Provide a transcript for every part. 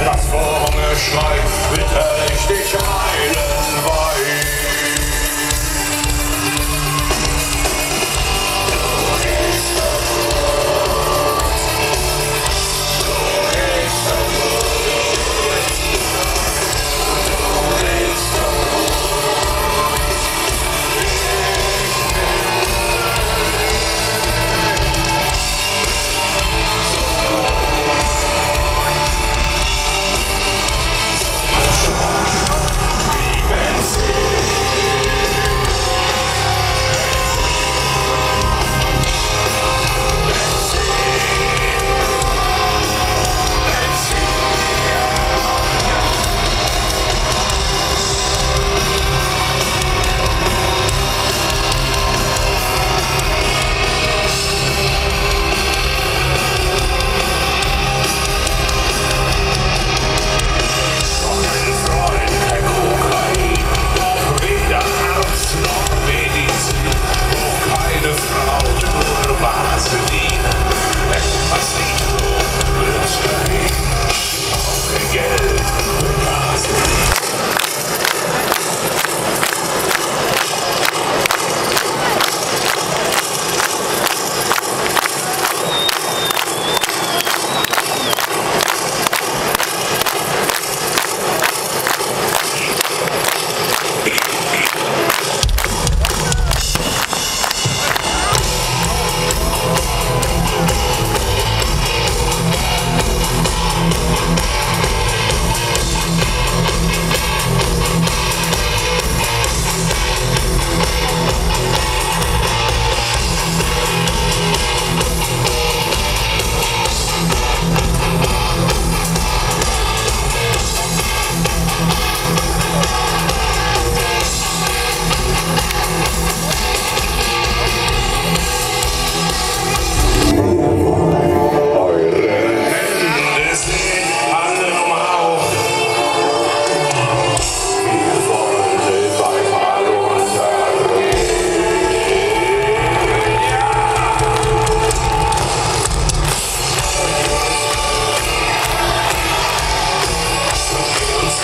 das vor Hunger schreit, bitterlich dich ein.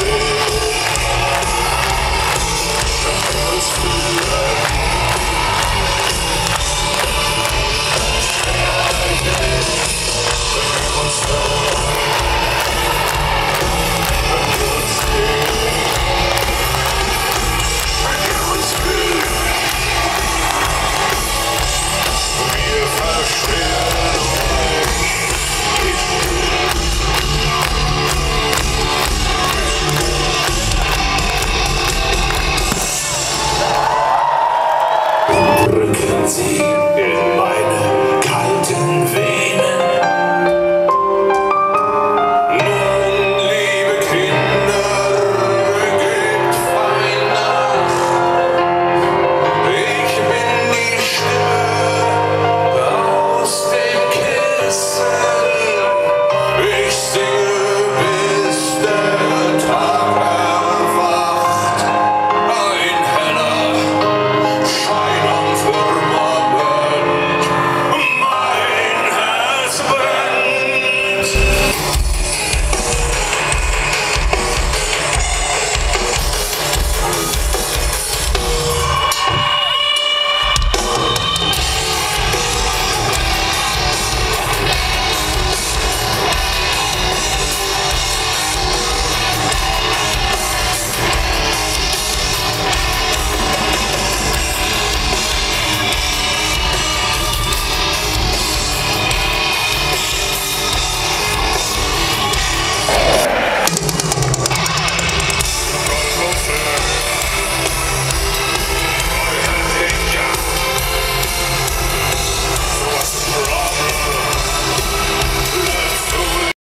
Yes. reality.